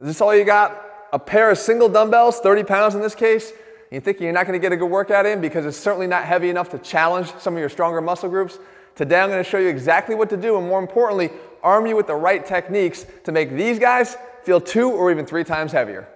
Is this all you got? A pair of single dumbbells, 30 pounds in this case? You think you're not going to get a good workout in because it's certainly not heavy enough to challenge some of your stronger muscle groups? Today I'm going to show you exactly what to do and more importantly, arm you with the right techniques to make these guys feel two or even three times heavier.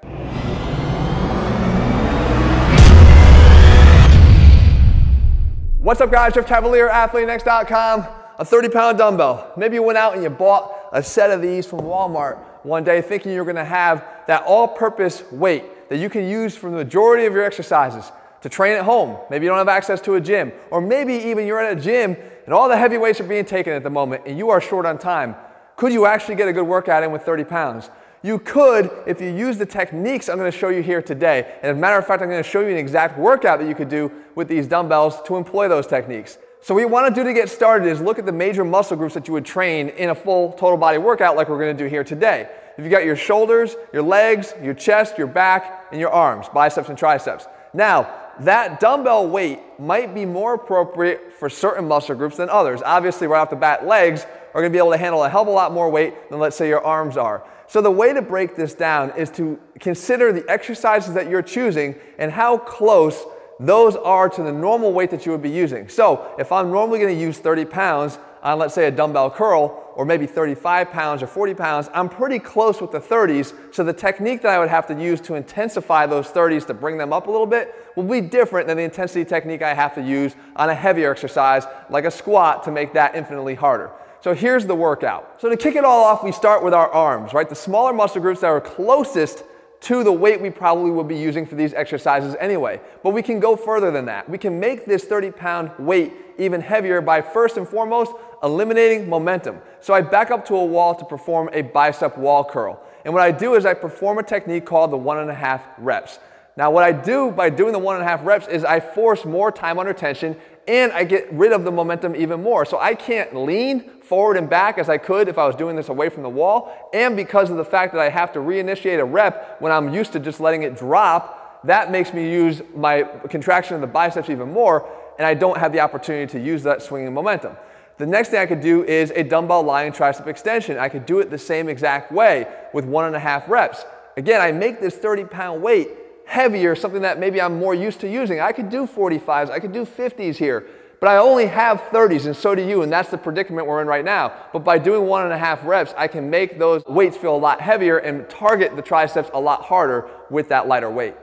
What's up guys, Jeff Cavaliere, AthleanX.com. A 30 pound dumbbell. Maybe you went out and you bought a set of these from Walmart one day thinking you're gonna have that all purpose weight that you can use for the majority of your exercises to train at home. Maybe you don't have access to a gym, or maybe even you're at a gym and all the heavy weights are being taken at the moment and you are short on time. Could you actually get a good workout in with 30 pounds? You could if you use the techniques I'm going to show you here today. And as a matter of fact, I'm going to show you an exact workout that you could do with these dumbbells to employ those techniques. So what you want to do to get started is look at the major muscle groups that you would train in a full total body workout like we're going to do here today. If you've got your shoulders, your legs, your chest, your back, and your arms, biceps and triceps. Now, that dumbbell weight might be more appropriate for certain muscle groups than others. Obviously, right off the bat, legs are going to be able to handle a hell of a lot more weight than, let's say, your arms are. So the way to break this down is to consider the exercises that you're choosing and how close those are to the normal weight that you would be using. So if I'm normally going to use 30 pounds on, let's say, a dumbbell curl, or maybe 35 pounds or 40 pounds, I'm pretty close with the 30s. So the technique that I would have to use to intensify those 30s to bring them up a little bit will be different than the intensity technique I have to use on a heavier exercise like a squat to make that infinitely harder. So here's the workout. So to kick it all off, we start with our arms, right? The smaller muscle groups that are closest to the weight we probably would be using for these exercises anyway. But we can go further than that. We can make this 30 pound weight even heavier by first and foremost eliminating momentum. So I back up to a wall to perform a bicep wall curl. And what I do is I perform a technique called the one and a half reps. Now what I do by doing the one and a half reps is I force more time under tension and I get rid of the momentum even more. So I can't lean forward and back as I could if I was doing this away from the wall. And because of the fact that I have to reinitiate a rep when I'm used to just letting it drop, that makes me use my contraction of the biceps even more, and I don't have the opportunity to use that swinging momentum. The next thing I could do is a dumbbell lying tricep extension. I could do it the same exact way with one and a half reps. Again, I make this 30 pound weight heavier, something that maybe I'm more used to using. I could do 45s, I could do 50s here, but I only have 30s, and so do you, and that's the predicament we're in right now. But by doing one and a half reps, I can make those weights feel a lot heavier and target the triceps a lot harder with that lighter weight.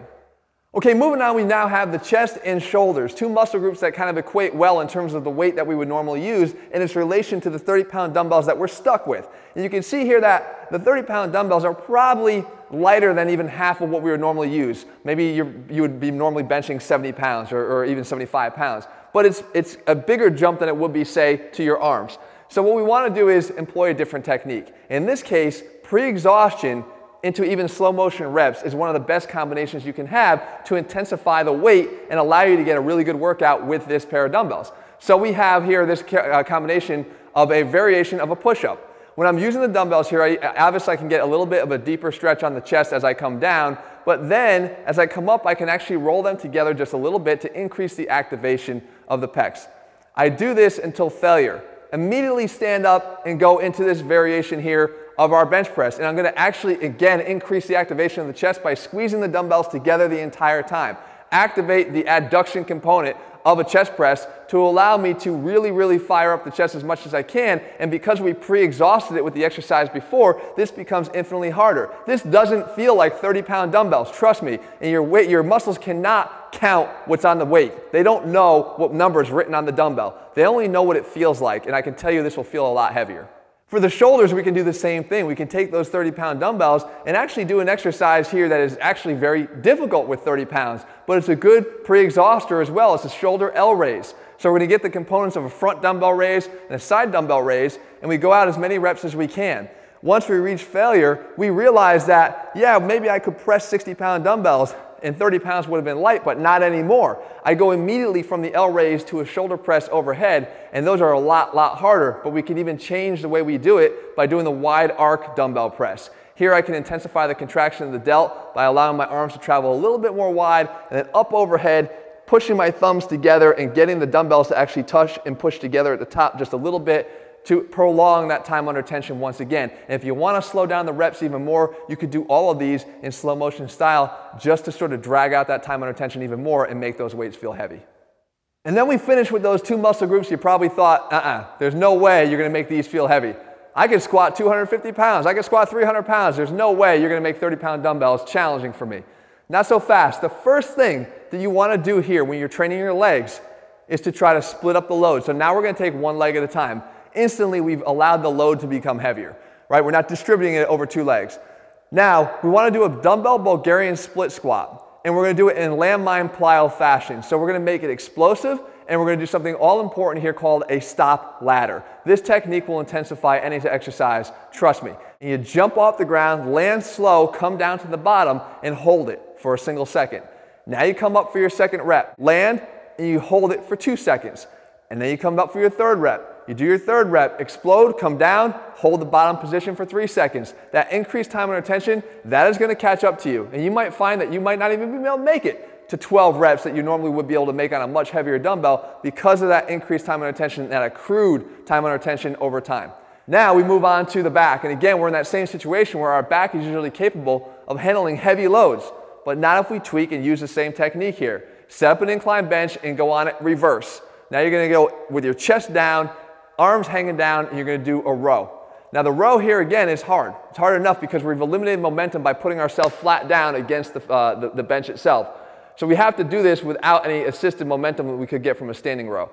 Okay, moving on, we now have the chest and shoulders, two muscle groups that kind of equate well in terms of the weight that we would normally use in its relation to the 30 pound dumbbells that we're stuck with. And you can see here that the 30 pound dumbbells are probably lighter than even half of what we would normally use. Maybe you you would be normally benching 70 pounds or, or even 75 pounds, but it's, it's a bigger jump than it would be, say, to your arms. So what we want to do is employ a different technique. In this case, pre-exhaustion into even slow motion reps is one of the best combinations you can have to intensify the weight and allow you to get a really good workout with this pair of dumbbells. So we have here this uh, combination of a variation of a push-up. When I'm using the dumbbells here, I, obviously I can get a little bit of a deeper stretch on the chest as I come down, but then as I come up, I can actually roll them together just a little bit to increase the activation of the pecs. I do this until failure. Immediately stand up and go into this variation here of our bench press. And I'm gonna actually, again, increase the activation of the chest by squeezing the dumbbells together the entire time. Activate the adduction component of a chest press to allow me to really, really fire up the chest as much as I can. And because we pre-exhausted it with the exercise before, this becomes infinitely harder. This doesn't feel like 30 pound dumbbells, trust me. And your weight, your muscles cannot count what's on the weight. They don't know what number is written on the dumbbell. They only know what it feels like. And I can tell you this will feel a lot heavier. For the shoulders, we can do the same thing. We can take those 30 pound dumbbells and actually do an exercise here that is actually very difficult with 30 pounds, but it's a good pre-exhauster as well. It's a shoulder L raise. So we're gonna get the components of a front dumbbell raise and a side dumbbell raise, and we go out as many reps as we can. Once we reach failure, we realize that, yeah, maybe I could press 60 pound dumbbells, and 30 pounds would have been light, but not anymore. I go immediately from the L raise to a shoulder press overhead, and those are a lot, lot harder, but we can even change the way we do it by doing the wide arc dumbbell press. Here I can intensify the contraction of the delt by allowing my arms to travel a little bit more wide and then up overhead, pushing my thumbs together and getting the dumbbells to actually touch and push together at the top just a little bit to prolong that time under tension once again. And if you want to slow down the reps even more, you could do all of these in slow motion style just to sort of drag out that time under tension even more and make those weights feel heavy. And then we finish with those two muscle groups you probably thought, uh-uh, there's no way you're going to make these feel heavy. I could squat 250 pounds. I could squat 300 pounds. There's no way you're going to make 30 pound dumbbells challenging for me. Not so fast. The first thing that you want to do here when you're training your legs is to try to split up the load. So now we're going to take one leg at a time. Instantly, we've allowed the load to become heavier, right? We're not distributing it over two legs. Now, we want to do a dumbbell Bulgarian split squat and we're going to do it in landmine plyo fashion. So we're going to make it explosive and we're going to do something all important here called a stop ladder. This technique will intensify any exercise, trust me. And you jump off the ground, land slow, come down to the bottom and hold it for a single second. Now you come up for your second rep. Land and you hold it for two seconds. And then you come up for your third rep. You do your third rep, explode, come down, hold the bottom position for three seconds. That increased time under tension, that is gonna catch up to you. And you might find that you might not even be able to make it to 12 reps that you normally would be able to make on a much heavier dumbbell because of that increased time under tension, that accrued time under tension over time. Now we move on to the back. And again, we're in that same situation where our back is usually capable of handling heavy loads, but not if we tweak and use the same technique here. Set up an incline bench and go on it reverse. Now you're gonna go with your chest down, arms hanging down, and you're gonna do a row. Now the row here again is hard. It's hard enough because we've eliminated momentum by putting ourselves flat down against the, uh, the, the bench itself. So we have to do this without any assisted momentum that we could get from a standing row.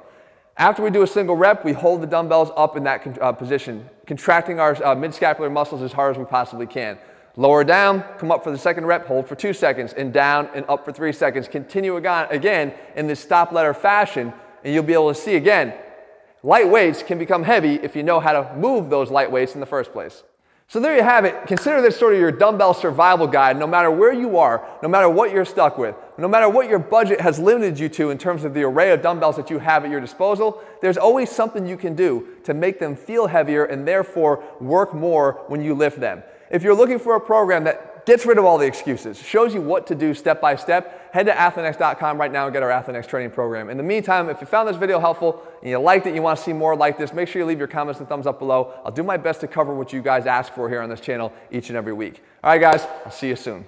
After we do a single rep, we hold the dumbbells up in that uh, position, contracting our uh, mid-scapular muscles as hard as we possibly can. Lower down, come up for the second rep, hold for two seconds, and down and up for three seconds. Continue again in this stop ladder fashion, and you'll be able to see again Light weights can become heavy if you know how to move those light weights in the first place. So there you have it. Consider this sort of your dumbbell survival guide no matter where you are, no matter what you're stuck with, no matter what your budget has limited you to in terms of the array of dumbbells that you have at your disposal, there's always something you can do to make them feel heavier and therefore work more when you lift them. If you're looking for a program that gets rid of all the excuses, shows you what to do step by step. Head to athleanx.com right now and get our Athleanx training program. In the meantime, if you found this video helpful and you liked it, you want to see more like this, make sure you leave your comments and thumbs up below. I'll do my best to cover what you guys ask for here on this channel each and every week. All right, guys, I'll see you soon.